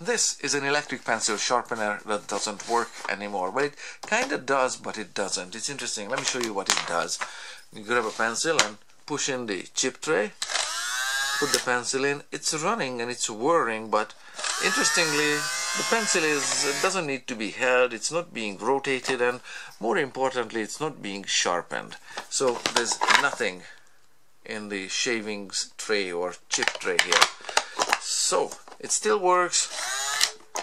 this is an electric pencil sharpener that doesn't work anymore. But it kind of does, but it doesn't. It's interesting. Let me show you what it does. You grab a pencil and push in the chip tray. Put the pencil in. It's running and it's whirring, but interestingly, the pencil is doesn't need to be held. It's not being rotated, and more importantly, it's not being sharpened. So there's nothing in the shavings tray or chip tray here. So it still works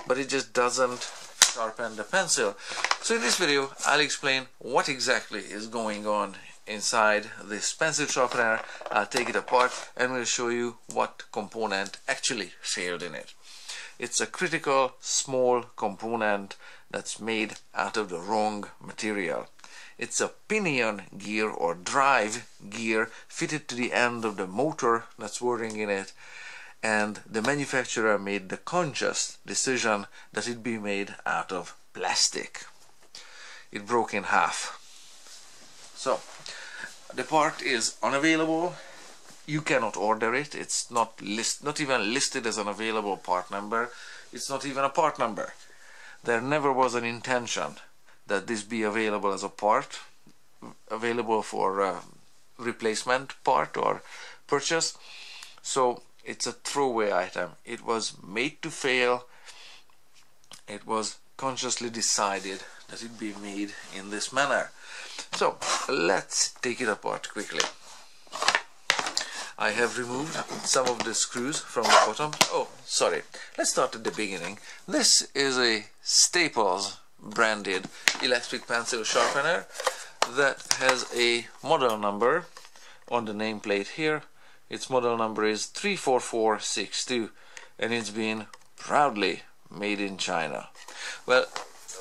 but it just doesn't sharpen the pencil. So in this video I'll explain what exactly is going on inside this pencil sharpener. I'll take it apart and we'll show you what component actually failed in it. It's a critical small component that's made out of the wrong material. It's a pinion gear or drive gear fitted to the end of the motor that's whirring in it and the manufacturer made the conscious decision that it be made out of plastic. It broke in half. So, the part is unavailable. You cannot order it. It's not list, not even listed as an available part number. It's not even a part number. There never was an intention that this be available as a part, available for uh, replacement part or purchase. So it's a throwaway item. It was made to fail. It was consciously decided that it be made in this manner. So let's take it apart quickly. I have removed some of the screws from the bottom. Oh sorry. Let's start at the beginning. This is a Staples branded electric pencil sharpener that has a model number on the nameplate here its model number is 34462 and it's been proudly made in China. Well,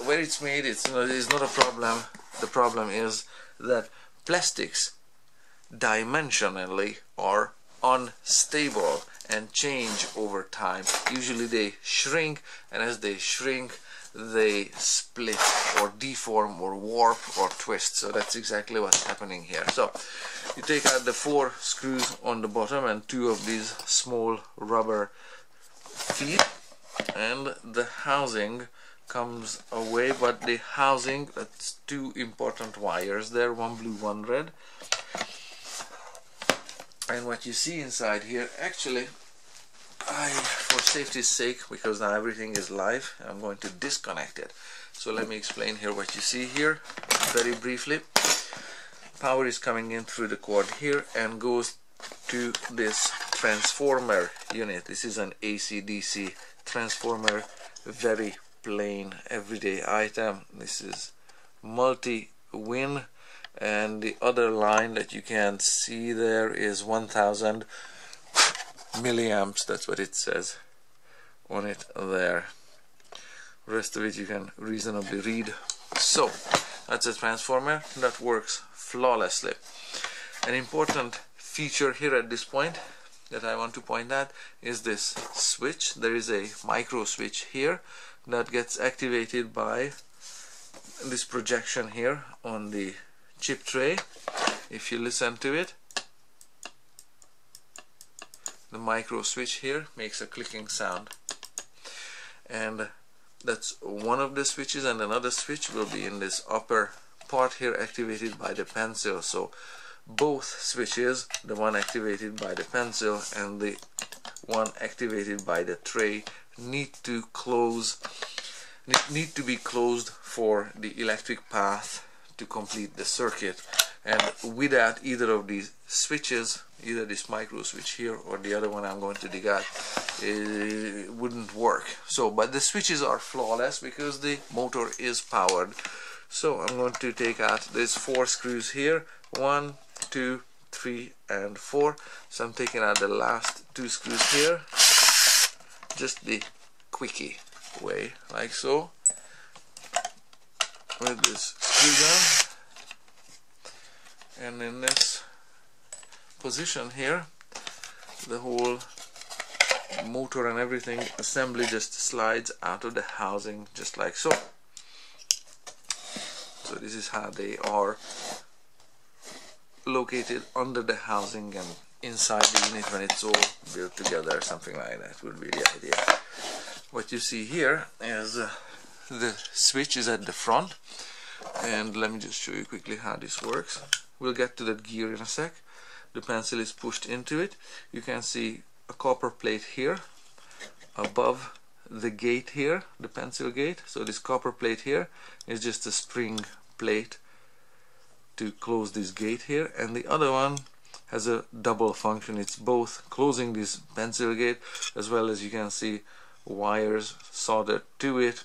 where it's made, it's, know, it's not a problem. The problem is that plastics dimensionally are unstable and change over time. Usually they shrink and as they shrink they split or deform or warp or twist. So that's exactly what's happening here. So you take out the four screws on the bottom and two of these small rubber feet and the housing comes away but the housing that's two important wires there one blue one red. And what you see inside here actually I, safety's sake, because now everything is live, I'm going to disconnect it. So let me explain here what you see here, very briefly. Power is coming in through the cord here and goes to this transformer unit. This is an AC-DC transformer, very plain everyday item. This is multi-win and the other line that you can see there is 1000 milliamps that's what it says on it there. Rest of it you can reasonably read. So that's a transformer that works flawlessly. An important feature here at this point that I want to point at is this switch. There is a micro switch here that gets activated by this projection here on the chip tray. If you listen to it the micro switch here makes a clicking sound and that's one of the switches and another switch will be in this upper part here activated by the pencil. So both switches the one activated by the pencil and the one activated by the tray need to close need to be closed for the electric path to complete the circuit. And without either of these switches either this micro switch here or the other one I'm going to dig out it wouldn't work. So but the switches are flawless because the motor is powered. So I'm going to take out these four screws here. One two three and four. So I'm taking out the last two screws here. Just the quickie way like so. With this screw gun. And in this position here the whole motor and everything assembly just slides out of the housing just like so. So this is how they are located under the housing and inside the unit when it's all built together something like that would be the idea. What you see here is uh, the switch is at the front and let me just show you quickly how this works. We'll get to that gear in a sec. The pencil is pushed into it. You can see a copper plate here above the gate here the pencil gate. So this copper plate here is just a spring plate to close this gate here. And the other one has a double function. It's both closing this pencil gate as well as you can see wires soldered to it.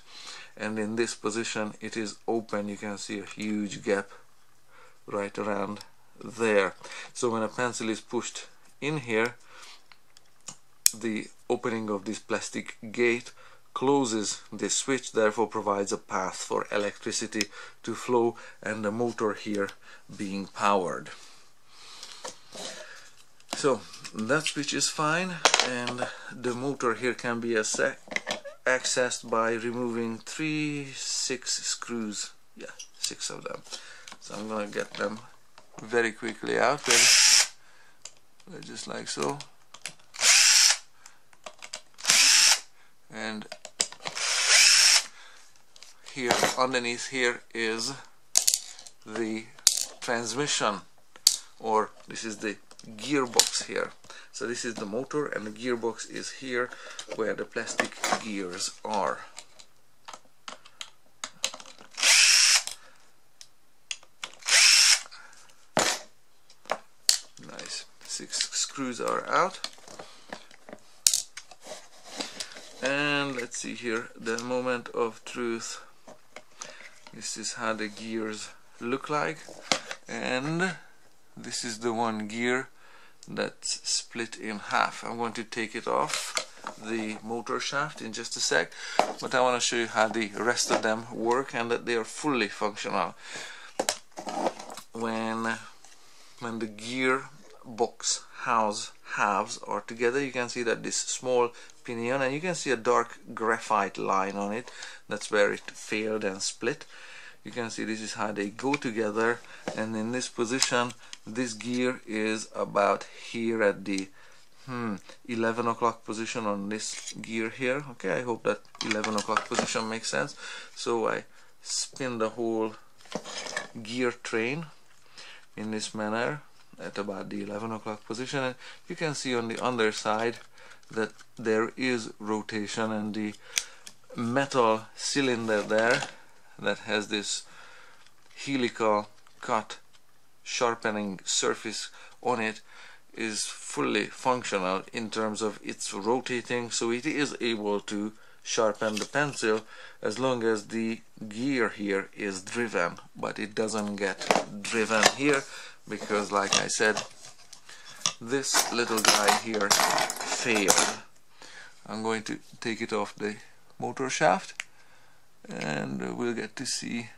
And in this position it is open. You can see a huge gap right around there. So when a pencil is pushed in here the opening of this plastic gate closes this switch therefore provides a path for electricity to flow and the motor here being powered. So that switch is fine and the motor here can be accessed by removing three six screws. Yeah six of them. So I'm gonna get them very quickly out just like so and here underneath here is the transmission or this is the gearbox here. So this is the motor and the gearbox is here where the plastic gears are. Nice. Six screws are out and let's see here the moment of truth. This is how the gears look like. And this is the one gear that's split in half. I'm going to take it off the motor shaft in just a sec but I want to show you how the rest of them work and that they are fully functional. When when the gear box house halves are together you can see that this small pinion and you can see a dark graphite line on it that's where it failed and split. You can see this is how they go together and in this position this gear is about here at the hmm, 11 o'clock position on this gear here. Okay I hope that 11 o'clock position makes sense. So I spin the whole gear train in this manner at about the 11 o'clock position. And you can see on the underside that there is rotation and the metal cylinder there that has this helical cut sharpening surface on it is fully functional in terms of its rotating so it is able to sharpen the pencil as long as the gear here is driven but it doesn't get driven here because like I said this little guy here failed. I'm going to take it off the motor shaft and we'll get to see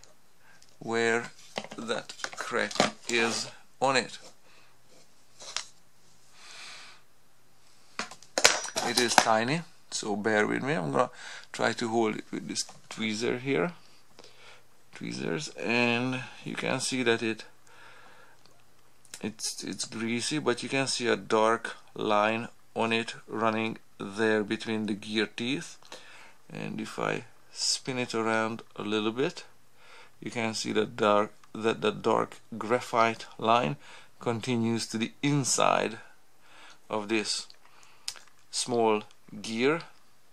where that crack is on it. It is tiny so bear with me. I'm gonna try to hold it with this tweezer here. Tweezers and you can see that it it's it's greasy but you can see a dark line on it running there between the gear teeth. And if I spin it around a little bit you can see that dark that the dark graphite line continues to the inside of this small gear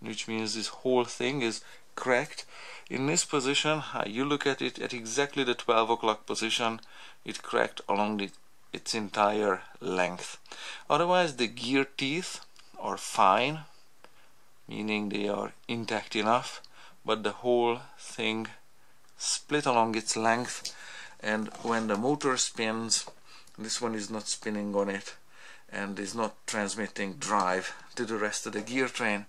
which means this whole thing is cracked. In this position uh, you look at it at exactly the 12 o'clock position it cracked along the its entire length. Otherwise the gear teeth are fine, meaning they are intact enough, but the whole thing split along its length and when the motor spins, this one is not spinning on it and is not transmitting drive to the rest of the gear train.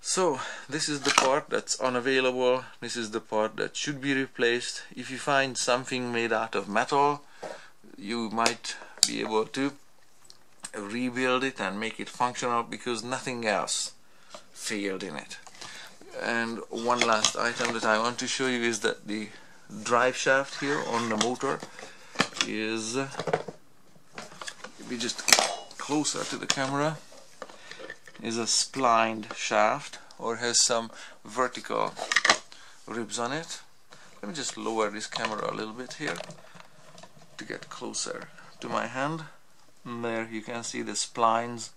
So this is the part that's unavailable, this is the part that should be replaced. If you find something made out of metal, you might be able to rebuild it and make it functional because nothing else failed in it. And one last item that I want to show you is that the drive shaft here on the motor is be just closer to the camera is a splined shaft or has some vertical ribs on it. Let me just lower this camera a little bit here to get closer to my hand. And there you can see the splines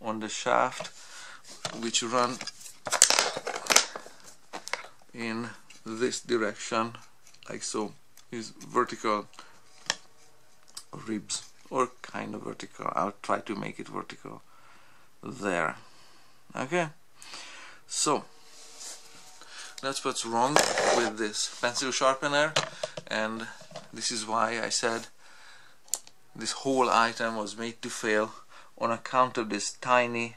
on the shaft which run in this direction like so. Is vertical ribs or kind of vertical. I'll try to make it vertical there. Okay. So that's what's wrong with this pencil sharpener and this is why I said this whole item was made to fail on account of this tiny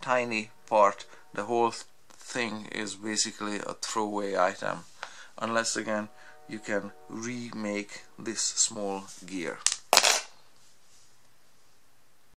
tiny part. The whole thing is basically a throwaway item. Unless again you can remake this small gear